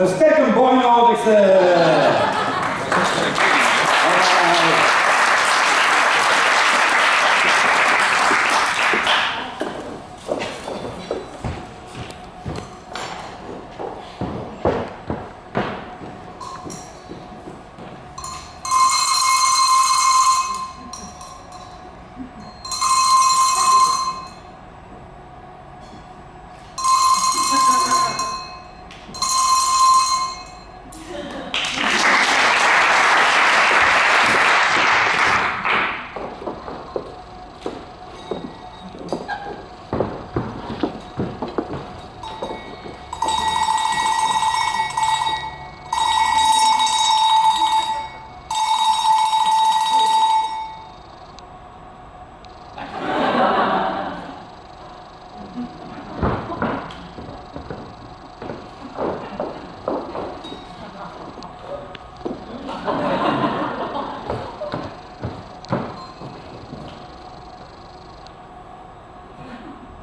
The second point of is...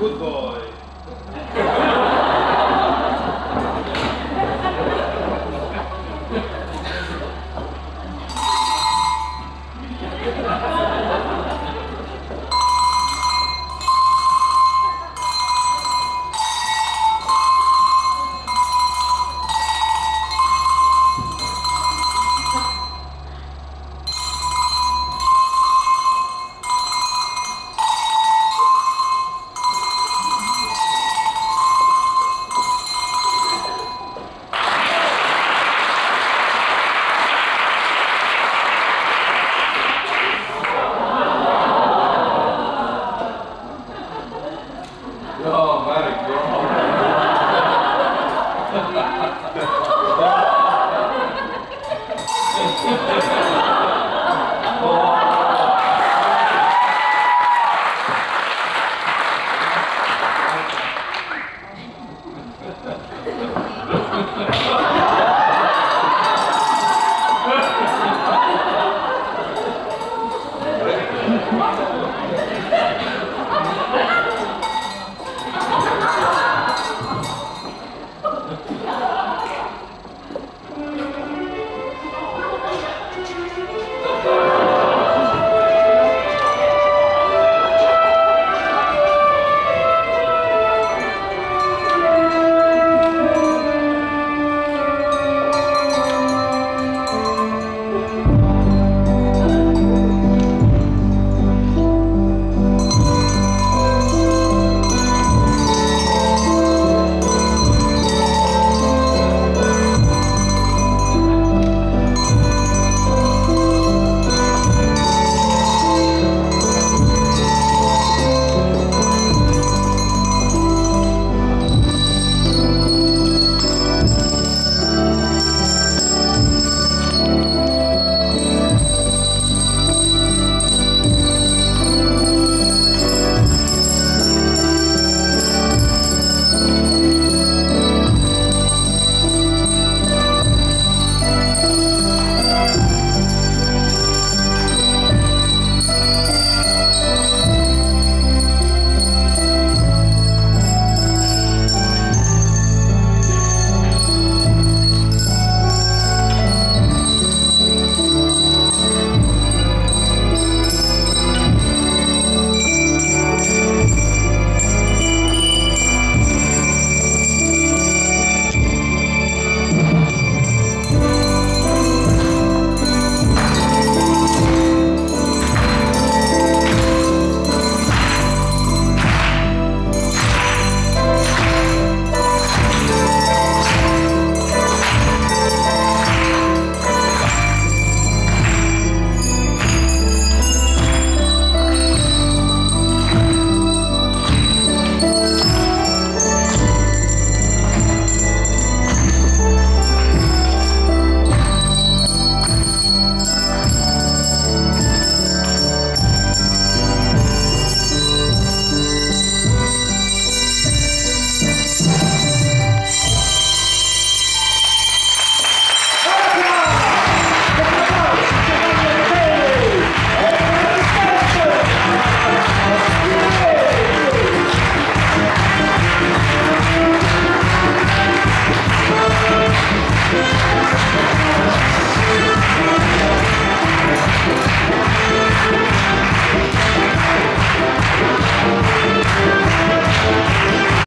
Good boy. automatic, bro.